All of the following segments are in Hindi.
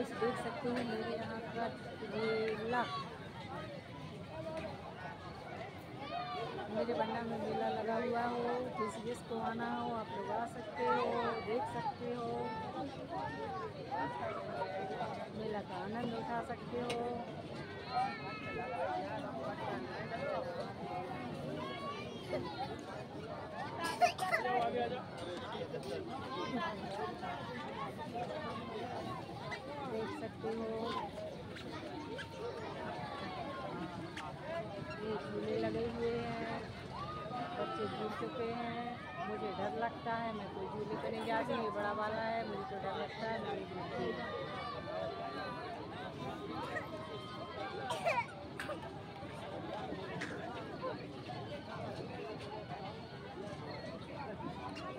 गाइस, देख सकते हो, मेरे यहाँ का मेला। मेरे बंडा में मेला लगा हुआ हो, जिस जिसको आना हो, आप लोग आ सकते हो, देख सकते हो। मेला का आनंद उठा सकते हो। देख सकते हो। ये झूले लगे हुए हैं। बच्चे झूल चुके हैं। मुझे डर लगता है, मैं कोई झूले पर नहीं जाती ये बड़ा वाला है, मुझे तो डर लगता है, मैं नहीं झूलती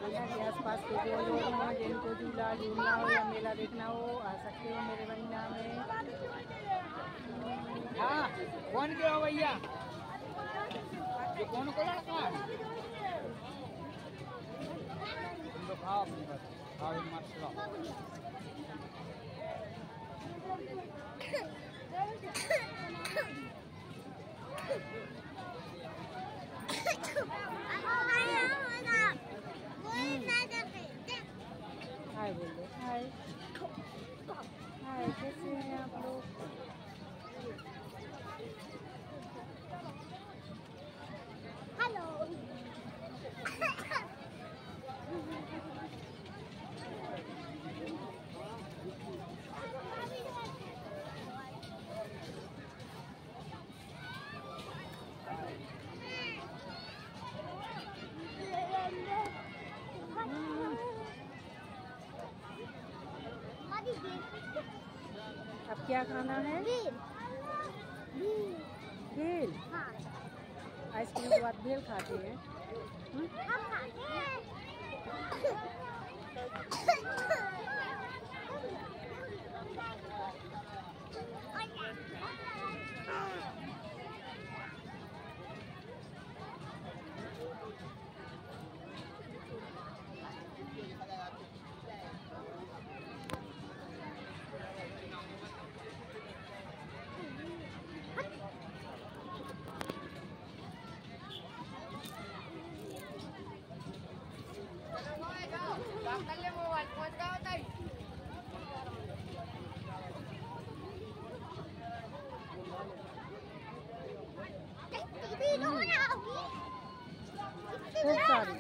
मेला के आसपास के जो लोग हैं जिनको झूला झूलना हो या मेला देखना हो आ सकते हो मेरे बंगला में हाँ कौन के हो भैया कौन को लड़का है तो खाओ अपनी बात खाओ एक मत खिलाओ हाय बोल दो हाय। हाय कैसे हैं आप लोग? अब क्या खाना है? भेल। आइसक्रीम के बाद भेल खाते हैं। हम्म? खूब सारी